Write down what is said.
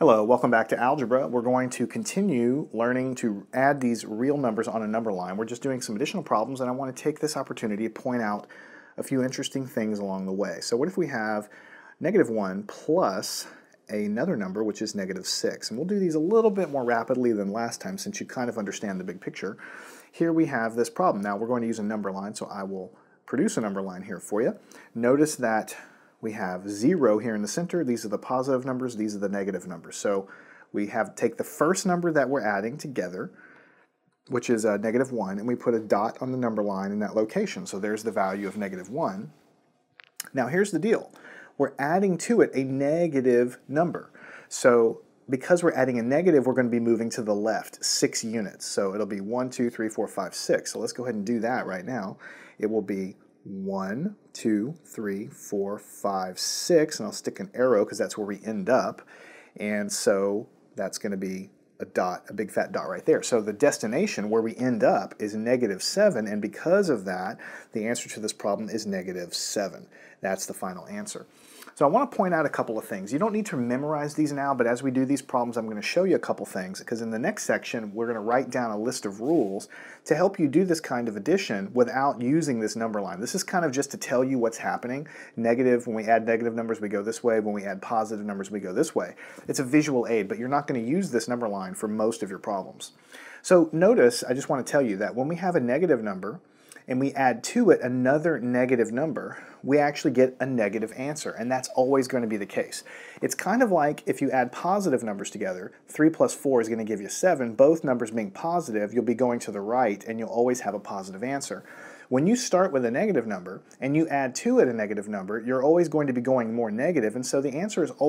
Hello, welcome back to Algebra. We're going to continue learning to add these real numbers on a number line. We're just doing some additional problems and I want to take this opportunity to point out a few interesting things along the way. So what if we have negative 1 plus another number which is negative 6? And we'll do these a little bit more rapidly than last time since you kind of understand the big picture. Here we have this problem. Now we're going to use a number line so I will produce a number line here for you. Notice that we have 0 here in the center. These are the positive numbers. These are the negative numbers. So we have take the first number that we're adding together, which is a negative 1, and we put a dot on the number line in that location. So there's the value of negative 1. Now here's the deal. We're adding to it a negative number. So because we're adding a negative, we're going to be moving to the left six units. So it'll be 1, 2, 3, 4, 5, 6. So let's go ahead and do that right now. It will be one, two, three, four, five, six, and I'll stick an arrow because that's where we end up. And so that's going to be a dot, a big fat dot right there. So the destination where we end up is negative 7, and because of that, the answer to this problem is negative 7. That's the final answer. So I want to point out a couple of things. You don't need to memorize these now, but as we do these problems, I'm going to show you a couple things because in the next section, we're going to write down a list of rules to help you do this kind of addition without using this number line. This is kind of just to tell you what's happening. Negative, when we add negative numbers, we go this way. When we add positive numbers, we go this way. It's a visual aid, but you're not going to use this number line for most of your problems. So notice, I just want to tell you that when we have a negative number, and we add to it another negative number, we actually get a negative answer, and that's always going to be the case. It's kind of like if you add positive numbers together, 3 plus 4 is going to give you 7, both numbers being positive, you'll be going to the right, and you'll always have a positive answer. When you start with a negative number, and you add to it a negative number, you're always going to be going more negative, and so the answer is always